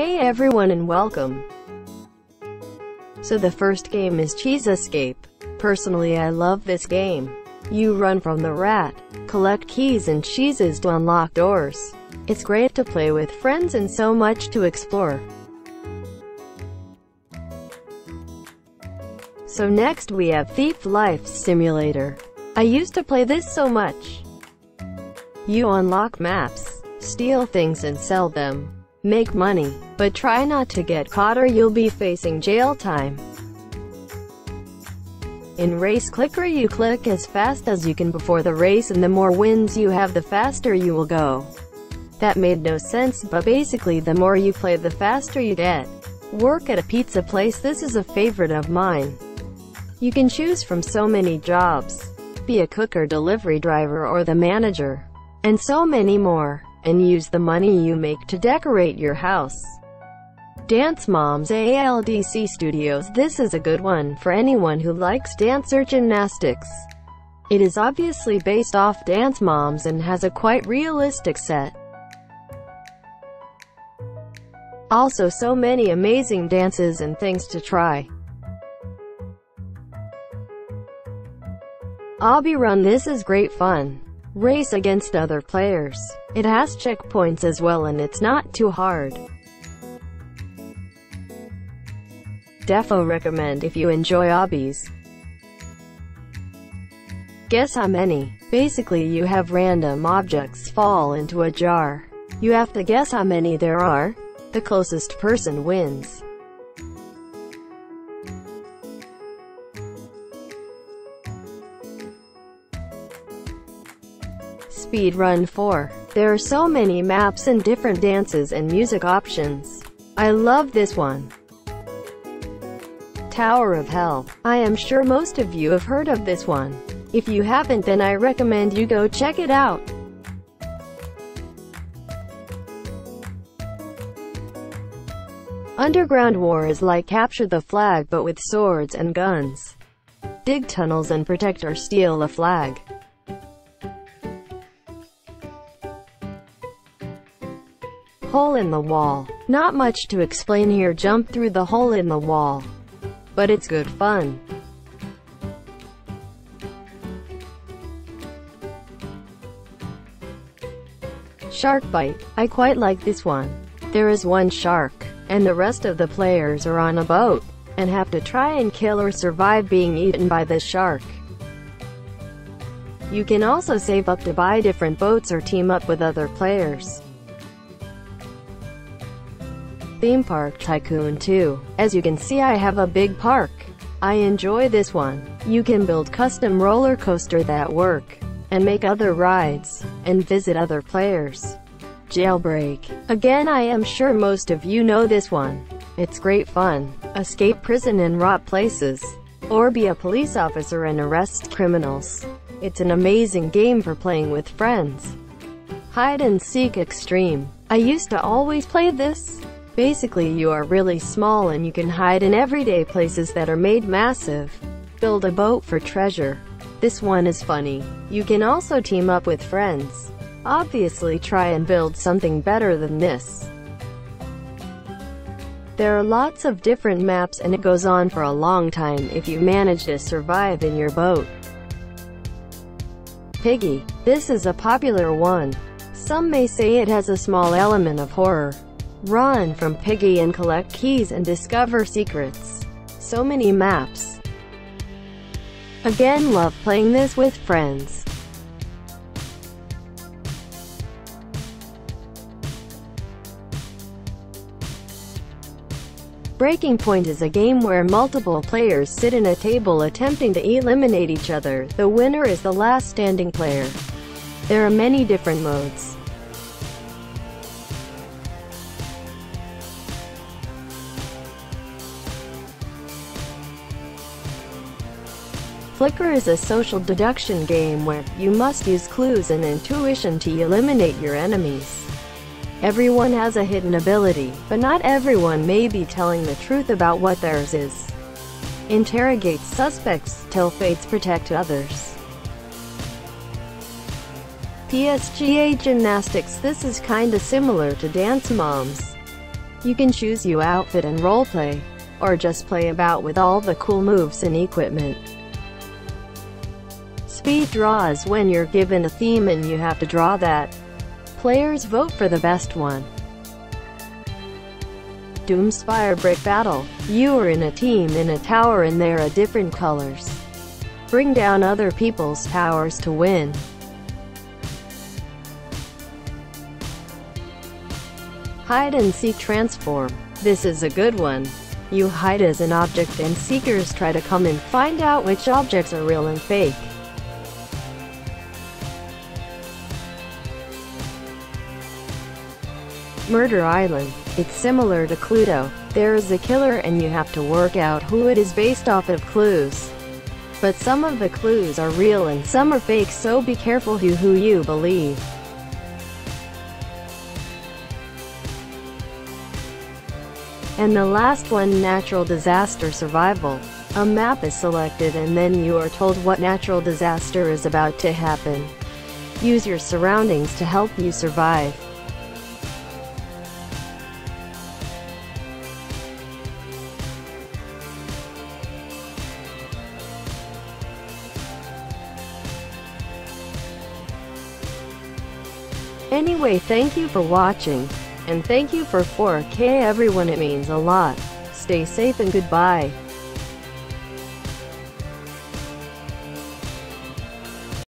Hey everyone and welcome. So the first game is Cheese Escape. Personally I love this game. You run from the rat, collect keys and cheeses to unlock doors. It's great to play with friends and so much to explore. So next we have Thief Life Simulator. I used to play this so much. You unlock maps, steal things and sell them. Make money, but try not to get caught or you'll be facing jail time. In Race Clicker you click as fast as you can before the race and the more wins you have the faster you will go. That made no sense, but basically the more you play the faster you get. Work at a pizza place this is a favorite of mine. You can choose from so many jobs. Be a cook or delivery driver or the manager and so many more, and use the money you make to decorate your house. Dance Moms ALDC Studios This is a good one for anyone who likes dance or gymnastics. It is obviously based off Dance Moms and has a quite realistic set. Also so many amazing dances and things to try. Obby Run This is great fun. Race against other players. It has checkpoints as well and it's not too hard. Defo recommend if you enjoy obbies. Guess how many? Basically you have random objects fall into a jar. You have to guess how many there are. The closest person wins. Speed Run 4. There are so many maps and different dances and music options. I love this one. Tower of Hell. I am sure most of you have heard of this one. If you haven't then I recommend you go check it out. Underground War is like Capture the Flag but with swords and guns. Dig tunnels and protect or steal a flag. Hole in the wall. Not much to explain here jump through the hole in the wall. But it's good fun. Shark Bite. I quite like this one. There is one shark, and the rest of the players are on a boat, and have to try and kill or survive being eaten by the shark. You can also save up to buy different boats or team up with other players. Theme Park Tycoon 2. As you can see I have a big park. I enjoy this one. You can build custom roller coaster that work, and make other rides, and visit other players. Jailbreak. Again I am sure most of you know this one. It's great fun. Escape prison and rot places. Or be a police officer and arrest criminals. It's an amazing game for playing with friends. Hide and Seek Extreme. I used to always play this. Basically you are really small and you can hide in everyday places that are made massive. Build a boat for treasure. This one is funny. You can also team up with friends. Obviously try and build something better than this. There are lots of different maps and it goes on for a long time if you manage to survive in your boat. Piggy. This is a popular one. Some may say it has a small element of horror. Run from Piggy and collect keys and discover secrets. So many maps. Again love playing this with friends. Breaking Point is a game where multiple players sit in a table attempting to eliminate each other. The winner is the last standing player. There are many different modes. Flicker is a social deduction game where you must use clues and intuition to eliminate your enemies. Everyone has a hidden ability, but not everyone may be telling the truth about what theirs is. Interrogate suspects till fates protect others. PSGA Gymnastics This is kinda similar to Dance Moms. You can choose your outfit and roleplay, or just play about with all the cool moves and equipment. Speed draw is when you're given a theme and you have to draw that. Players vote for the best one. Doomspire Brick Battle. You are in a team in a tower and there are different colors. Bring down other people's towers to win. Hide and Seek Transform. This is a good one. You hide as an object and seekers try to come and find out which objects are real and fake. Murder Island. It's similar to Cluedo. There is a killer and you have to work out who it is based off of clues. But some of the clues are real and some are fake so be careful who, who you believe. And the last one natural disaster survival. A map is selected and then you are told what natural disaster is about to happen. Use your surroundings to help you survive. Anyway thank you for watching. And thank you for 4K everyone it means a lot. Stay safe and goodbye.